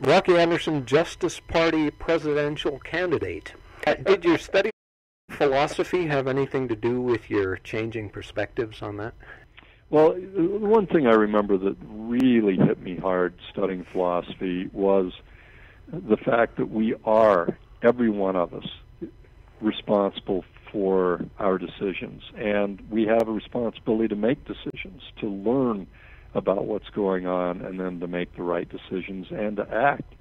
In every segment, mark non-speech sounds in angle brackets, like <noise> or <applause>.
Rocky Anderson, Justice Party presidential candidate. Uh, did your study philosophy have anything to do with your changing perspectives on that? Well, the one thing I remember that really hit me hard studying philosophy was the fact that we are, every one of us, responsible for our decisions. And we have a responsibility to make decisions, to learn about what's going on, and then to make the right decisions and to act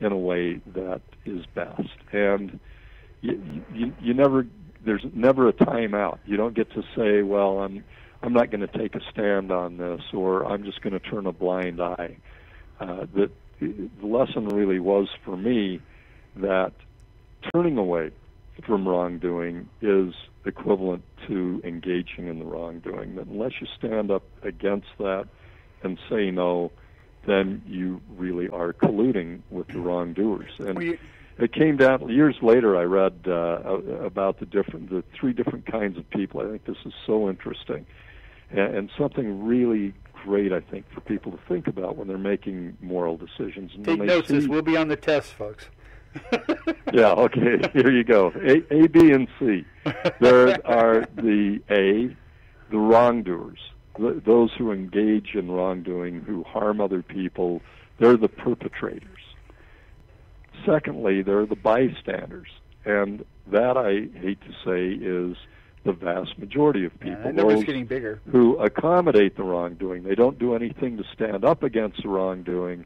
in a way that is best. And you, you, you never, there's never a timeout. You don't get to say, well, I'm, I'm not going to take a stand on this, or I'm just going to turn a blind eye. Uh, that the lesson really was for me that turning away from wrongdoing is equivalent to engaging in the wrongdoing. That unless you stand up against that and say no, then you really are colluding with the wrongdoers. And well, you, it came down years later. I read uh, about the different, the three different kinds of people. I think this is so interesting, and, and something really great, I think, for people to think about when they're making moral decisions. And Take notes. See, will be on the test, folks. <laughs> yeah, okay. <laughs> Here you go. A, A, B, and C. There are the A, the wrongdoers, those who engage in wrongdoing, who harm other people. They're the perpetrators. Secondly, they're the bystanders, and that I hate to say is the vast majority of people. Yeah, getting bigger. Who accommodate the wrongdoing. They don't do anything to stand up against the wrongdoing,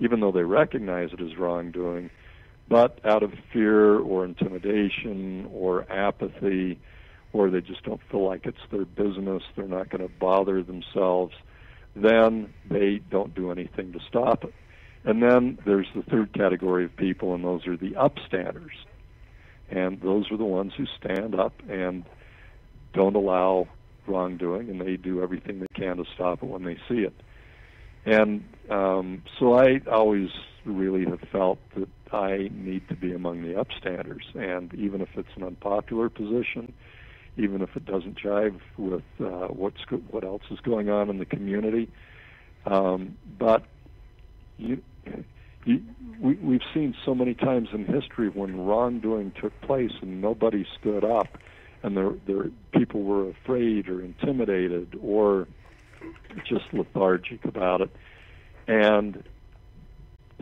even though they recognize it as wrongdoing but out of fear or intimidation or apathy, or they just don't feel like it's their business, they're not going to bother themselves, then they don't do anything to stop it. And then there's the third category of people, and those are the upstanders. And those are the ones who stand up and don't allow wrongdoing, and they do everything they can to stop it when they see it. And um, so I always really have felt that I need to be among the upstanders. And even if it's an unpopular position, even if it doesn't jive with uh, what's go- what else is going on in the community, um, but you, you, we, we've seen so many times in history when wrongdoing took place and nobody stood up, and there, there people were afraid or intimidated or just lethargic about it, and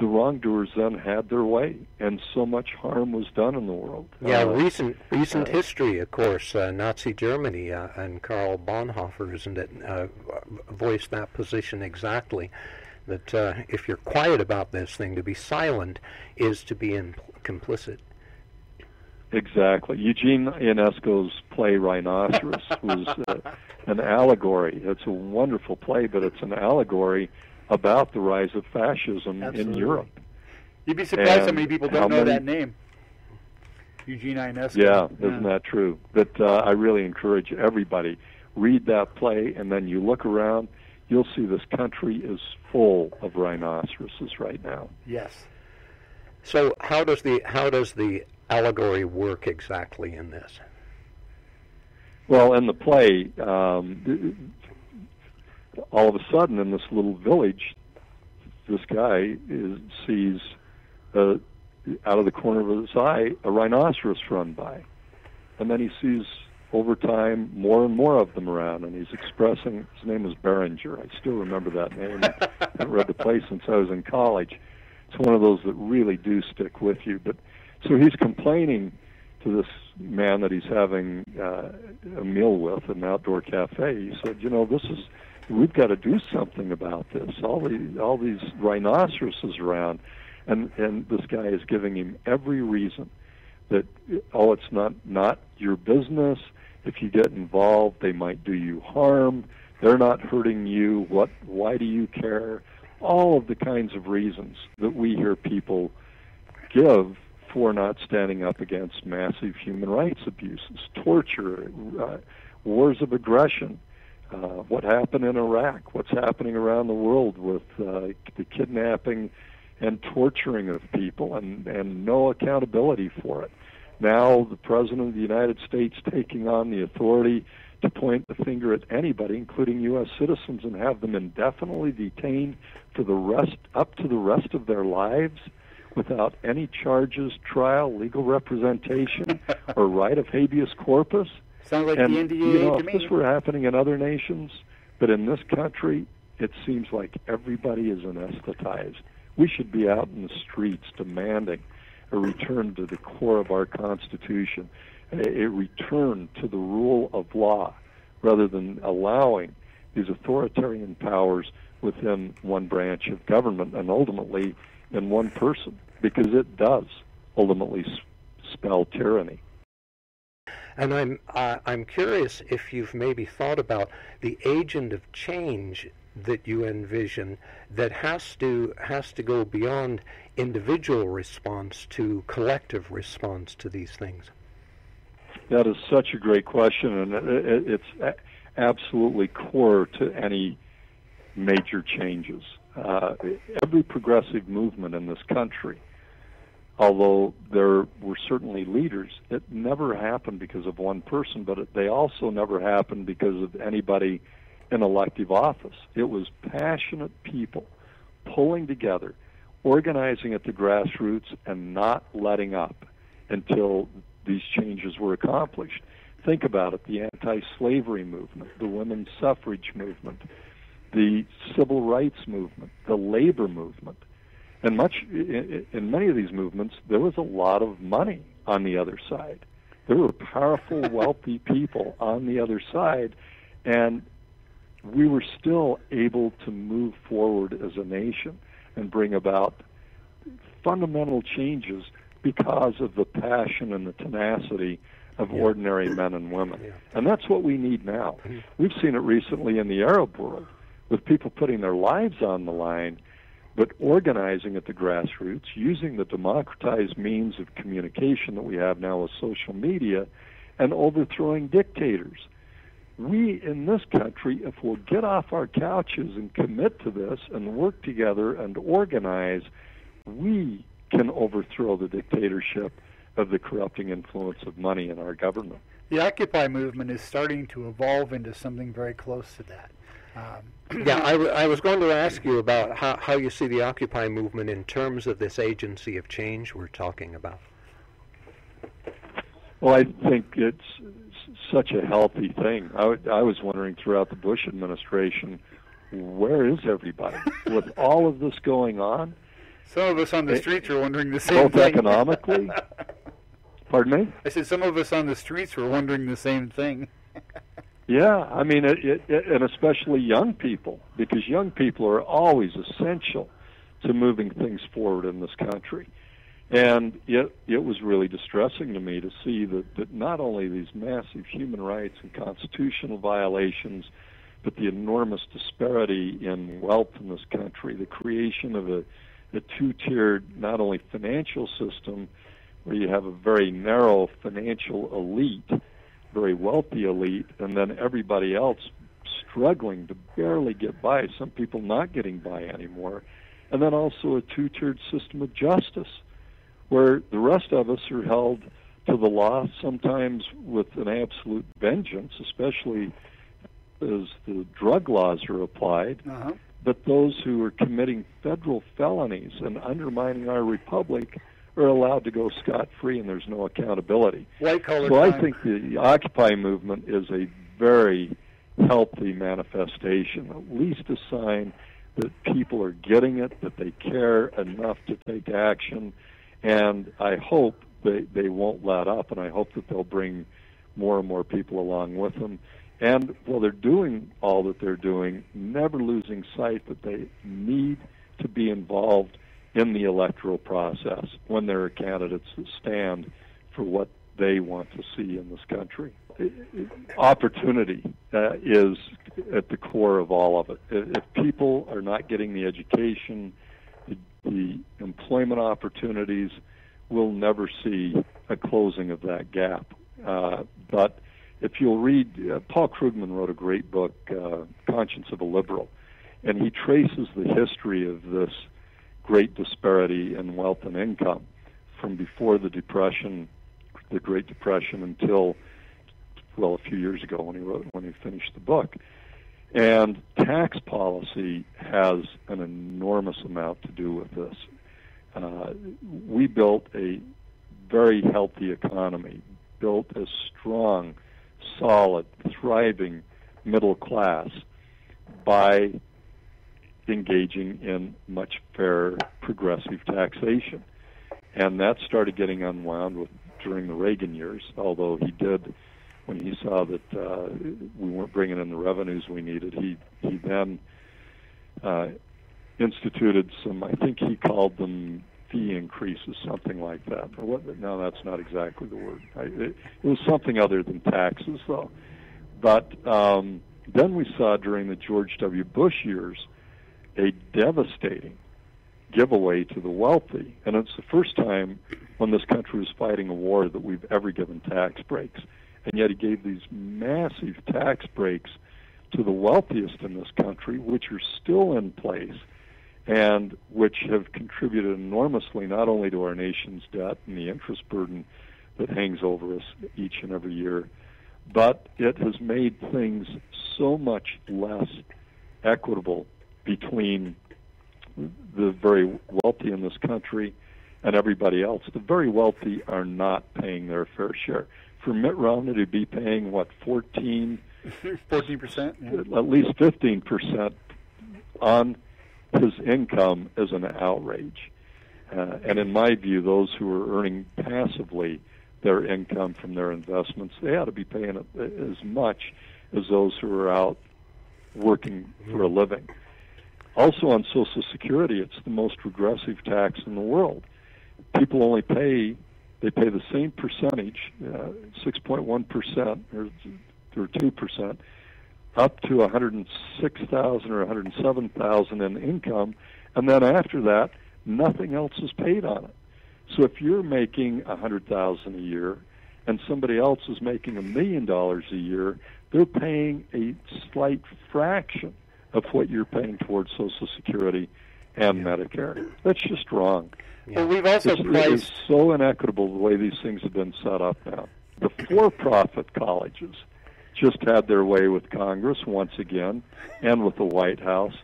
the wrongdoers then had their way, and so much harm was done in the world. Yeah, uh, recent recent uh, history, of course, uh, Nazi Germany uh, and Karl Bonhoeffer, isn't it, uh, voiced that position exactly. That uh, if you're quiet about this thing, to be silent is to be in, complicit. Exactly. Eugene Ionesco's play Rhinoceros <laughs> was an allegory. It's a wonderful play, but it's an allegory about the rise of fascism Absolutely. in Europe. You'd be surprised and how many people don't know many, that name. Eugene Ionesco. Yeah, yeah, isn't that true? But uh, I really encourage everybody read that play, and then you look around. You'll see this country is full of rhinoceroses right now. Yes. So how does the how does the allegory work exactly in this? Well, in the play, um, all of a sudden in this little village, this guy is, sees uh, out of the corner of his eye a rhinoceros run by, and then he sees over time more and more of them around, and he's expressing. His name is Berenger. I still remember that name. I <laughs> haven't read the play since I was in college. It's one of those that really do stick with you. But so he's complaining to this man that he's having uh, a meal with at an outdoor cafe. He said, "You know, this is we've got to do something about this. All these all these rhinoceroses around, and and this guy is giving him every reason that oh, it's not not your business. If you get involved, they might do you harm. They're not hurting you. What? Why do you care? All of the kinds of reasons that we hear people give for not standing up against massive human rights abuses, torture, uh, wars of aggression uh, what happened in Iraq, what's happening around the world with uh, the kidnapping and torturing of people, and, and no accountability for it. Now, the President of the United States taking on the authority to point the finger at anybody, including U.S. citizens, and have them indefinitely detained for the rest up to the rest of their lives without any charges, trial, legal representation, <laughs> or right of habeas corpus. Sounds like and, the NDA you know, to if me. this were happening in other nations, but in this country, it seems like everybody is anesthetized. We should be out in the streets demanding a return to the core of our Constitution, a, a return to the rule of law, rather than allowing these authoritarian powers within one branch of government and ultimately in one person, because it does ultimately spell tyranny. And I'm uh, I'm curious if you've maybe thought about the agent of change that you envision that has to has to go beyond individual response to collective response to these things. That is such a great question, and it's absolutely core to any major changes. Uh, every progressive movement in this country, although there were certainly leaders, it never happened because of one person, but it, they also never happened because of anybody in elective office. It was passionate people pulling together, organizing at the grassroots, and not letting up until these changes were accomplished. Think about it the anti slavery movement, the women's suffrage movement, the civil rights movement, the labor movement. And much in many of these movements, there was a lot of money on the other side. There were powerful, <laughs> wealthy people on the other side, and we were still able to move forward as a nation and bring about fundamental changes because of the passion and the tenacity of yeah. ordinary men and women. Yeah. And that's what we need now. Mm-hmm. We've seen it recently in the Arab world with people putting their lives on the line, but organizing at the grassroots, using the democratized means of communication that we have now with social media, and overthrowing dictators. We in this country, if we'll get off our couches and commit to this and work together and organize, we can overthrow the dictatorship of the corrupting influence of money in our government. The Occupy movement is starting to evolve into something very close to that. Um, yeah, I, w- I was going to ask you about how, how you see the Occupy movement in terms of this agency of change we're talking about. Well, I think it's such a healthy thing. I, w- I was wondering throughout the Bush administration, where is everybody? <laughs> With all of this going on, some of us on the eh, streets are wondering the same both thing. economically. <laughs> Pardon me. I said some of us on the streets were wondering the same thing. <laughs> yeah, I mean, it, it, it, and especially young people, because young people are always essential to moving things forward in this country. And it, it was really distressing to me to see that, that not only these massive human rights and constitutional violations, but the enormous disparity in wealth in this country, the creation of a a two-tiered not only financial system where you have a very narrow financial elite, very wealthy elite, and then everybody else struggling to barely get by, some people not getting by anymore, and then also a two-tiered system of justice where the rest of us are held to the law, sometimes with an absolute vengeance, especially as the drug laws are applied. Uh-huh but those who are committing federal felonies and undermining our republic are allowed to go scot free and there's no accountability. White collar. So I think the Occupy movement is a very healthy manifestation, at least a sign that people are getting it, that they care enough to take action, and I hope they they won't let up, and I hope that they'll bring more and more people along with them. And while they're doing all that they're doing, never losing sight that they need to be involved in the electoral process when there are candidates that stand for what they want to see in this country. Opportunity uh, is at the core of all of it. If people are not getting the education, the, employment opportunities, we'll never see a closing of that gap. Uh, but if you'll read, uh, Paul Krugman wrote a great book, uh, Conscience of a Liberal, and he traces the history of this great disparity in wealth and income from before the Depression, the Great Depression, until well, a few years ago when he wrote when he finished the book. And tax policy has an enormous amount to do with this. Uh, we built a very healthy economy, built a strong, solid, thriving middle class by engaging in much fairer progressive taxation. And that started getting unwound with, during the Reagan years, although he did, when he saw that uh, we weren't bringing in the revenues we needed, he, he then uh, instituted some, I think he called them fee increases, something like that. What? No, that's not exactly the word. I, it, it was something other than taxes, though. But um, then we saw during the George W. Bush years a devastating giveaway to the wealthy. And it's the first time when this country was fighting a war that we've ever given tax breaks. And yet he gave these massive tax breaks to the wealthiest in this country, which are still in place and which have contributed enormously not only to our nation's debt and the interest burden that hangs over us each and every year, but it has made things so much less equitable between the very wealthy in this country and everybody else. The very wealthy are not paying their fair share. For Mitt Romney to be paying what 14 <laughs> 14 percent, at least 15 percent on his income is an outrage. Uh, and in my view, those who are earning passively their income from their investments, they ought to be paying as much as those who are out working for a living. Also on Social Security, it's the most regressive tax in the world. People only pay they pay the same percentage, uh, 6.1 percent or or two percent, up to 106,000 or 107,000 in income, and then after that, nothing else is paid on it. So if you're making 100,000 a year and somebody else is making a million dollars a year, they're paying a slight fraction of what you're paying towards Social Security and yeah. Medicare. That's just wrong. Yeah. Well, we've also it's, priced... it's so inequitable the way these things have been set up now. The for-profit colleges just had their way with Congress once again, and with the White House.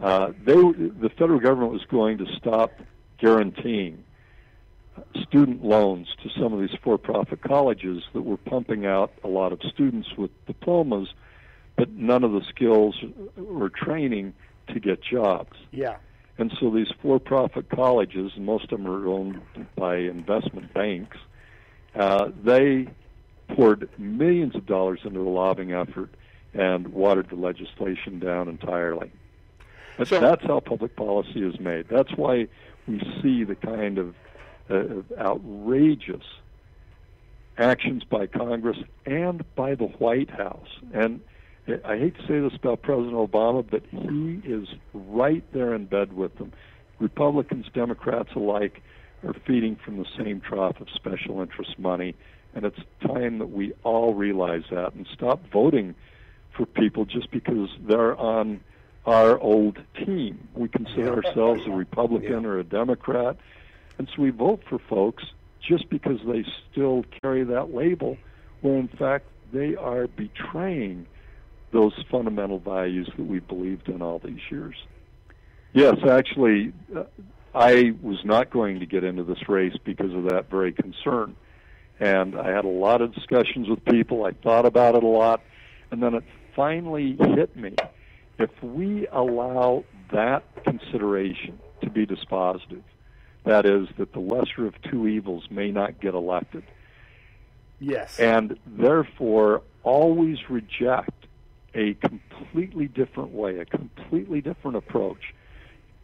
Uh, they, the federal government was going to stop guaranteeing student loans to some of these for-profit colleges that were pumping out a lot of students with diplomas but none of the skills or training to get jobs. Yeah. And so these for-profit colleges, most of them are owned by investment banks, uh, they poured millions of dollars into the lobbying effort and watered the legislation down entirely. But so, that's how public policy is made. That's why we see the kind of, uh, of outrageous actions by Congress and by the White House. And I hate to say this about President Obama, but he is right there in bed with them. Republicans, Democrats alike are feeding from the same trough of special interest money, and it's time that we all realize that and stop voting for people just because they're on our old team. We consider ourselves a Republican or a Democrat, and so we vote for folks just because they still carry that label, where in fact they are betraying those fundamental values that we believed in all these years. Yes, actually, uh, I was not going to get into this race because of that very concern. And I had a lot of discussions with people. I thought about it a lot. And then it finally hit me. If we allow that consideration to be dispositive, that is, that the lesser of two evils may not get elected. Yes. And therefore always reject a completely different way, a completely different approach.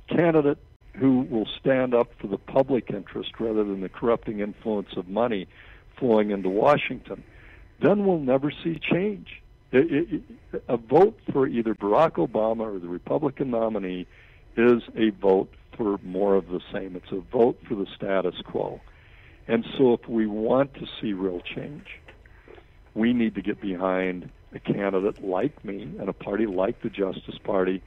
Candidate who will stand up for the public interest rather than the corrupting influence of money flowing into Washington, then we'll never see change. It, it, a vote for either Barack Obama or the Republican nominee is a vote for more of the same. It's a vote for the status quo. And so if we want to see real change, we need to get behind a candidate like me and a party like the Justice Party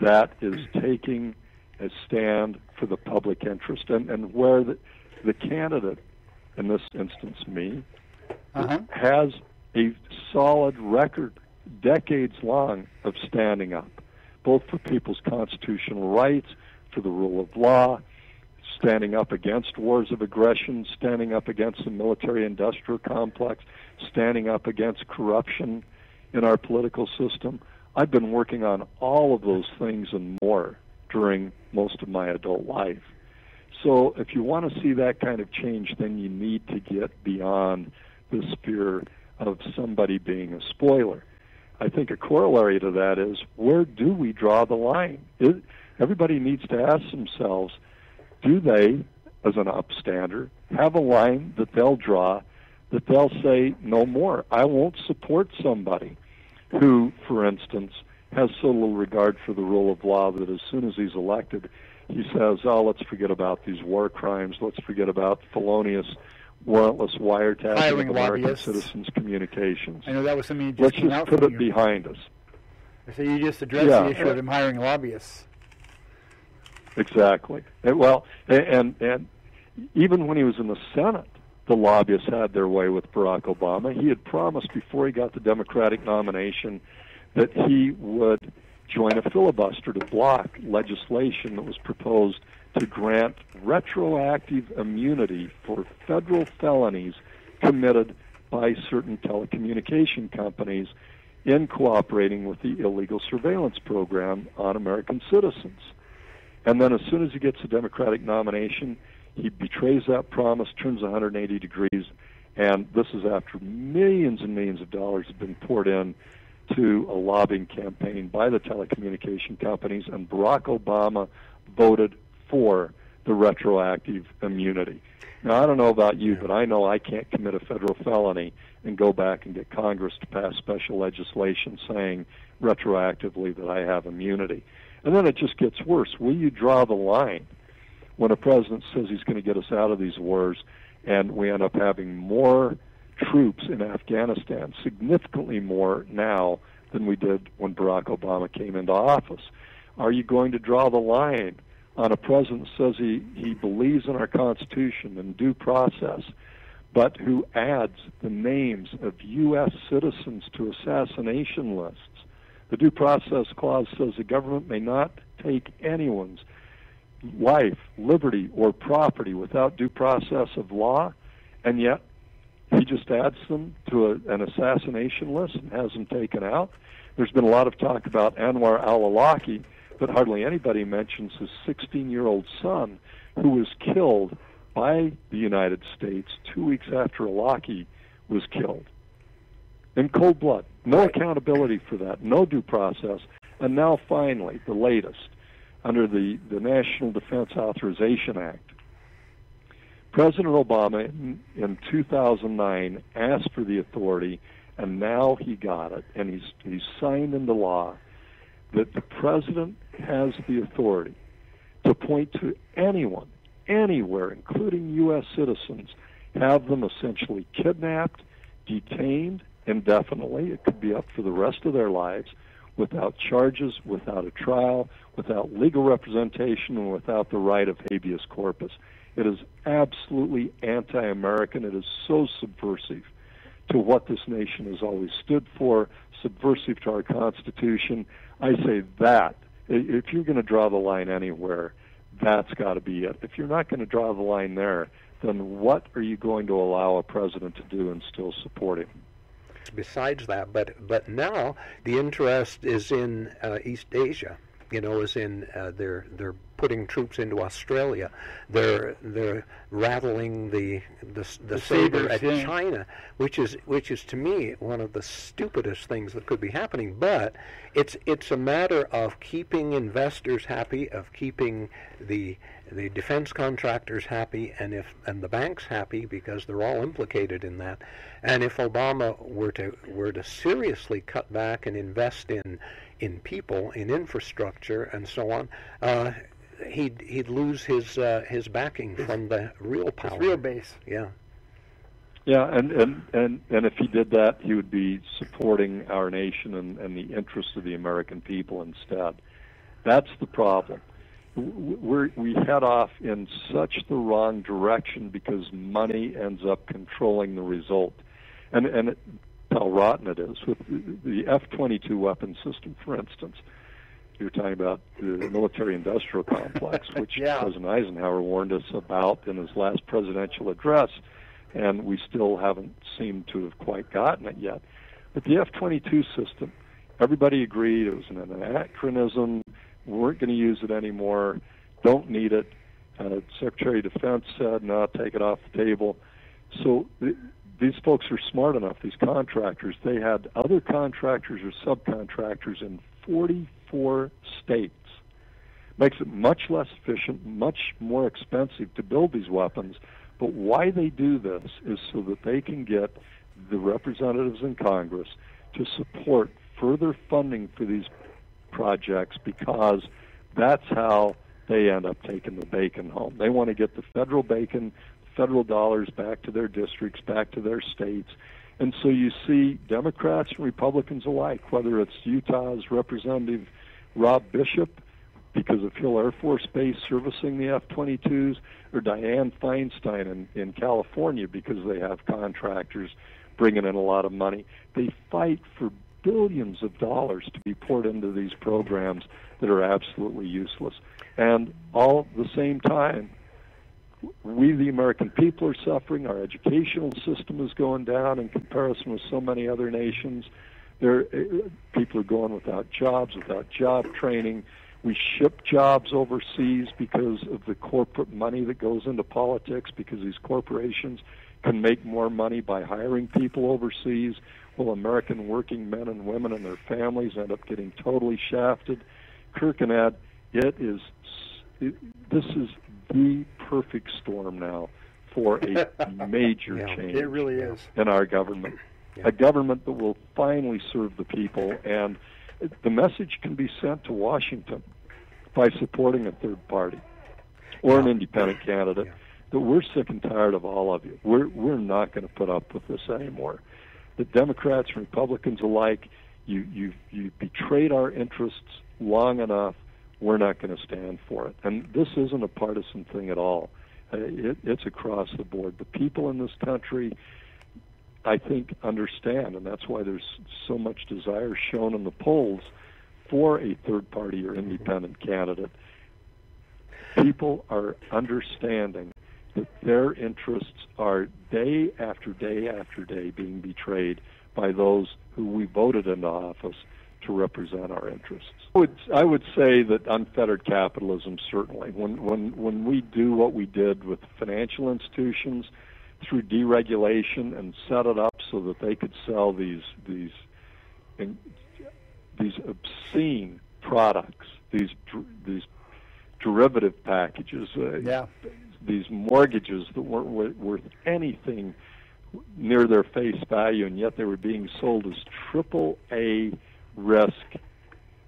that is taking a stand for the public interest and, and where the, the candidate, in this instance me, uh-huh. has a solid record, decades long, of standing up, both for people's constitutional rights, for the rule of law, standing up against wars of aggression, standing up against the military industrial complex, standing up against corruption in our political system. I've been working on all of those things and more during most of my adult life. So if you want to see that kind of change, then you need to get beyond the sphere of somebody being a spoiler. I think a corollary to that is where do we draw the line? It, everybody needs to ask themselves do they, as an upstander, have a line that they'll draw that they'll say no more? I won't support somebody who, for instance, has so little regard for the rule of law that as soon as he's elected, he says, "Oh, let's forget about these war crimes. Let's forget about felonious, warrantless wiretapping Hiring of American lobbyists. citizens' communications. I know that was something you just Let's came just out put it behind us." So you just addressed Yeah. the issue of him hiring lobbyists. Exactly. And, well, and and even when he was in the Senate, the lobbyists had their way with Barack Obama. He had promised before he got the Democratic nomination that he would join a filibuster to block legislation that was proposed to grant retroactive immunity for federal felonies committed by certain telecommunication companies in cooperating with the illegal surveillance program on American citizens. And then as soon as he gets the Democratic nomination, he betrays that promise, turns 180 degrees, and this is after millions and millions of dollars have been poured in to a lobbying campaign by the telecommunication companies, and Barack Obama voted for the retroactive immunity. Now, I don't know about you, but I know I can't commit a federal felony and go back and get Congress to pass special legislation saying retroactively that I have immunity. And then it just gets worse. Will you draw the line when a president says he's going to get us out of these wars and we end up having more troops in Afghanistan, significantly more now than we did when Barack Obama came into office? Are you going to draw the line on a president who says he, he believes in our Constitution and due process, but who adds the names of U.S. citizens to assassination lists? The Due Process Clause says the government may not take anyone's life, liberty, or property without due process of law, and yet he just adds them to a, an assassination list and has them taken out. There's been a lot of talk about Anwar al-Awlaki, but hardly anybody mentions his 16-year-old son who was killed by the United States two weeks after Awlaki was killed in cold blood. No accountability for that, no due process. And now, finally, the latest, under the, the National Defense Authorization Act, President Obama in, in 2009 asked for the authority, and now he got it, and he's, he's signed into law that the president has the authority to point to anyone, anywhere, including U.S. citizens, have them essentially kidnapped, detained indefinitely. It could be up for the rest of their lives without charges, without a trial, without legal representation, and without the right of habeas corpus. It is absolutely anti American. It is so subversive to what this nation has always stood for, subversive to our Constitution. I say that. If you're going to draw the line anywhere, that's got to be it. If you're not going to draw the line there, then what are you going to allow a president to do and still support him? Besides that, but but now the interest is in uh, East Asia. You know, is in uh, they're they're putting troops into Australia. They're they're rattling the the, the, The saber at yeah. China, which is which is to me one of the stupidest things that could be happening. But it's it's a matter of keeping investors happy, of keeping the the defense contractors happy, and if and the banks happy because they're all implicated in that. And if Obama were to were to seriously cut back and invest in in people, in infrastructure, and so on, uh, he'd he'd lose his uh, his backing from the real power. It's real base. Yeah. Yeah, and, and, and, and if he did that, he would be supporting our nation and, and the interests of the American people instead. That's the problem. We're, we head off in such the wrong direction because money ends up controlling the result. And, and it, how rotten it is. With the F-22 weapon system, for instance, you're talking about the military-industrial complex, <laughs> which yeah. President Eisenhower warned us about in his last presidential address, and we still haven't seemed to have quite gotten it yet. But the F-22 system, everybody agreed it was an anachronism. We weren't going to use it anymore. Don't need it. Uh, Secretary of Defense said, "No, take it off the table." So th- these folks are smart enough. These contractors, they had other contractors or subcontractors in 44 states. Makes it much less efficient, much more expensive to build these weapons. But why they do this is so that they can get the representatives in Congress to support further funding for these projects because that's how they end up taking the bacon home. They want to get the federal bacon, federal dollars back to their districts, back to their states. And so you see Democrats and Republicans alike, whether it's Utah's Representative Rob Bishop because of Hill Air Force Base servicing the F 22s, or Dianne Feinstein in, in California because they have contractors bringing in a lot of money. They fight for billions of dollars to be poured into these programs that are absolutely useless. And all at the same time, we, the American people, are suffering. Our educational system is going down in comparison with so many other nations. There, uh, people are going without jobs, without job training. We ship jobs overseas because of the corporate money that goes into politics, because these corporations can make more money by hiring people overseas, while American working men and women and their families end up getting totally shafted. Kirkenes, it is, it, this is the perfect storm now for a <laughs> major yeah, change. It really is. In our government. Yeah. A government that will finally serve the people. And the message can be sent to Washington by supporting a third party or an independent candidate Yeah. that we're sick and tired of all of you. We're, we're not going to put up with this anymore. The Democrats and Republicans alike, you, you, you betrayed our interests long enough we're not going to stand for it. And this isn't a partisan thing at all. Uh, it, it's across the board. The people in this country, I think, understand, and that's why there's so much desire shown in the polls for a third party or independent candidate. People are understanding that their interests are day after day after day being betrayed by those who we voted into office to represent our interests. I would, I would say that unfettered capitalism certainly. When when when we do what we did with financial institutions through deregulation and set it up so that they could sell these these in, these obscene products, these dr- these derivative packages, uh, Yeah. these mortgages that weren't wo- worth anything near their face value, and yet they were being sold as triple A risk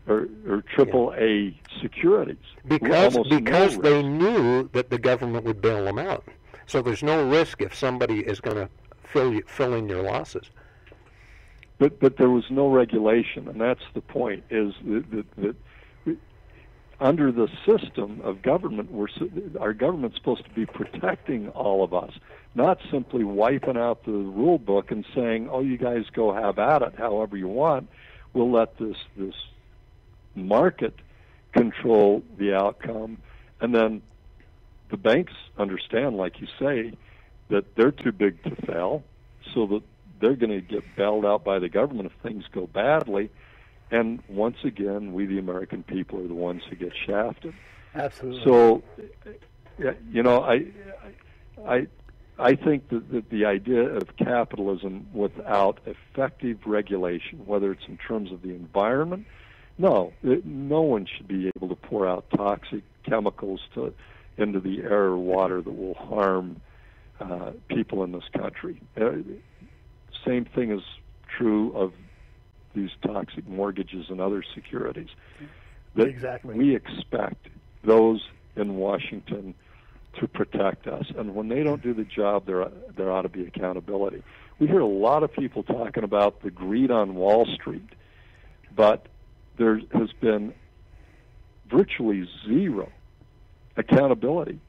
or, or triple A securities. because Almost no because they knew that the government would bail them out. So there's no risk if somebody is going to fill you, fill in your losses. but but there was no regulation, and that's the point. Is that, that, that under the system of government, we're our government's supposed to be protecting all of us, not simply wiping out the rule book and saying, "Oh, you guys go have at it, however you want." We'll let this this market control the outcome, and then the banks understand, like you say, that they're too big to fail, so that they're going to get bailed out by the government if things go badly. And once again, we, the American people, are the ones who get shafted. Absolutely. So, yeah, you know, I, I, I think that, that the idea of capitalism without effective regulation, whether it's in terms of the environment, no, it, no one should be able to pour out toxic chemicals to into the air or water that will harm uh, people in this country. Uh, same thing is true of these toxic mortgages and other securities. That Exactly. We expect those in Washington to protect us, and when they don't do the job, there there ought to be accountability. We hear a lot of people talking about the greed on Wall Street, but there has been virtually zero accountability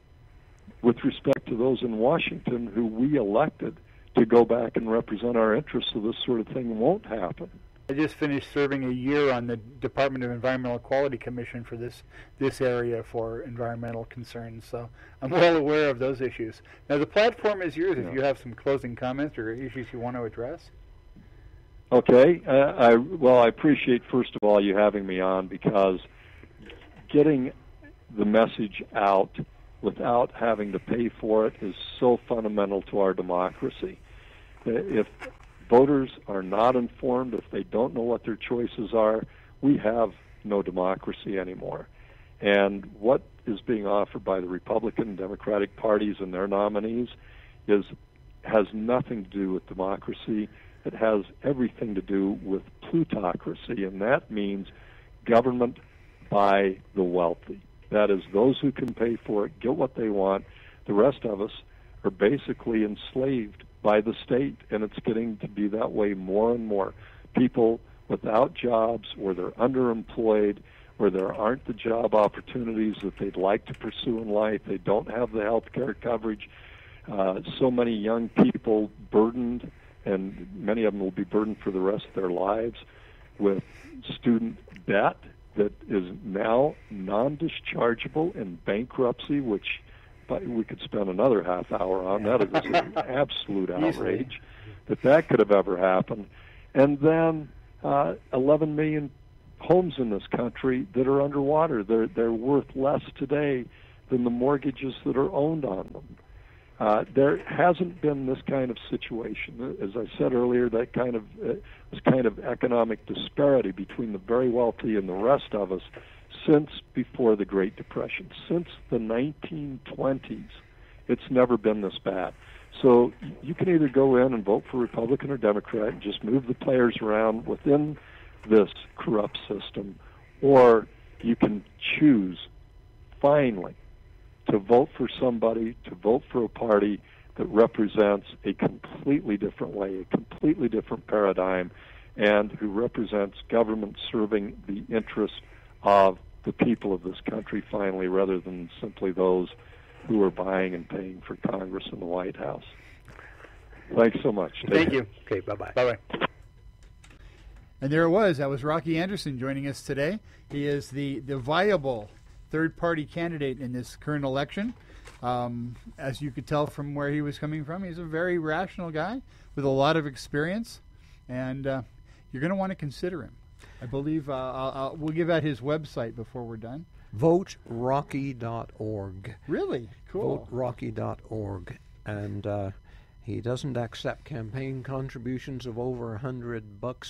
with respect to those in Washington who we elected to go back and represent our interests so this sort of thing won't happen. I just finished serving a year on the Department of Environmental Quality Commission for this this area for environmental concerns, so I'm <laughs> well aware of those issues. Now the platform is yours. Yeah. If you have some closing comments or issues you want to address. Okay. Uh, I well, I appreciate first of all you having me on because getting the message out without having to pay for it is so fundamental to our democracy. Uh, If voters are not informed, if they don't know what their choices are, we have no democracy anymore. And what is being offered by the Republican and Democratic parties and their nominees is has nothing to do with democracy. It has everything to do with plutocracy, and that means government by the wealthy. That is, those who can pay for it get what they want. The rest of us are basically enslaved by the state, and it's getting to be that way more and more. People without jobs, or they're underemployed, where there aren't the job opportunities that they'd like to pursue in life, they don't have the health care coverage. Uh, so many young people burdened, and many of them will be burdened for the rest of their lives with student debt that is now non-dischargeable in bankruptcy, which we could spend another half hour on. That is an <laughs> absolute outrage that that could have ever happened. And then uh, 11 million homes in this country that are underwater. They're they're worth less today than the mortgages that are owned on them. Uh, there hasn't been this kind of situation. As I said earlier, that kind of uh, this kind of economic disparity between the very wealthy and the rest of us since before the Great Depression, since the 1920s. It's never been this bad. So you can either go in and vote for Republican or Democrat and just move the players around within this corrupt system, or you can choose finally to vote for somebody, to vote for a party that represents a completely different way, a completely different paradigm, and who represents government serving the interests of the people of this country finally, rather than simply those who are buying and paying for Congress and the White House. Thanks so much. Take Thank care. you. Okay, bye bye. Bye bye. And there it was. That was Rocky Anderson joining us today. He is the, the viable third party candidate in this current election. Um, as you could tell from where he was coming from, he's a very rational guy with a lot of experience, and uh, you're going to want to consider him. I believe uh, I'll, I'll, we'll give out his website before we're done. VoteRocky.org. Really cool. VoteRocky.org. And uh, he doesn't accept campaign contributions of over a hundred bucks